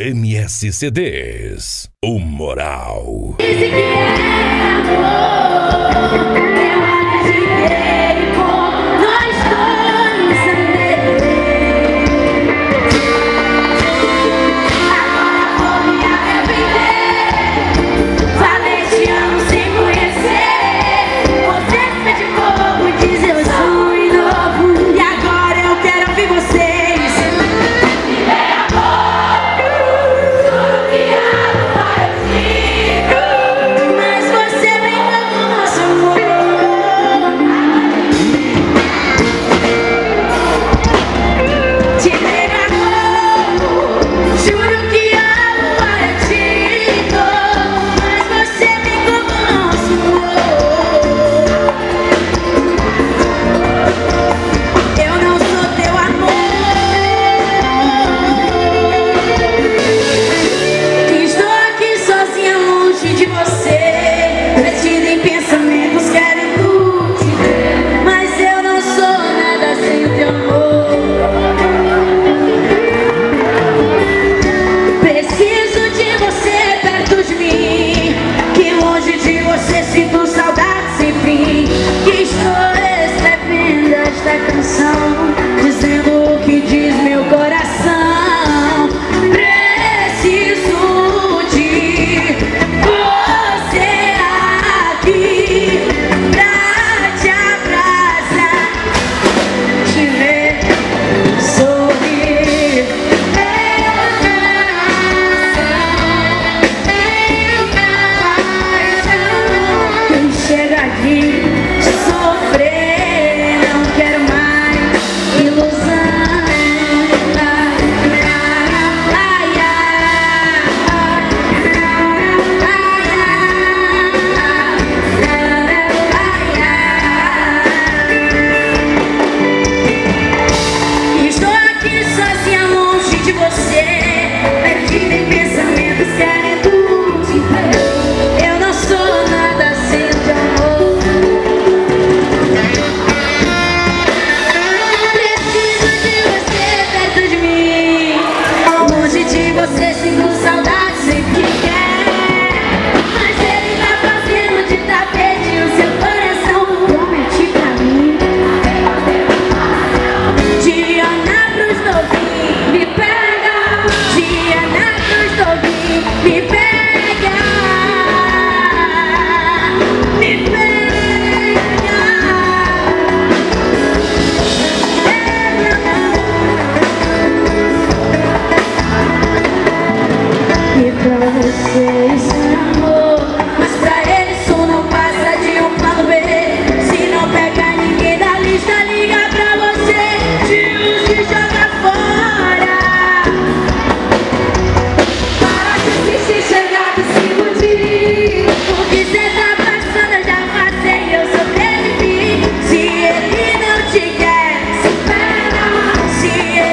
MSCDs, o Moral. Esse que é amor. Que história está vinda, esta canção?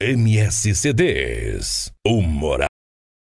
MSCDs. Moral.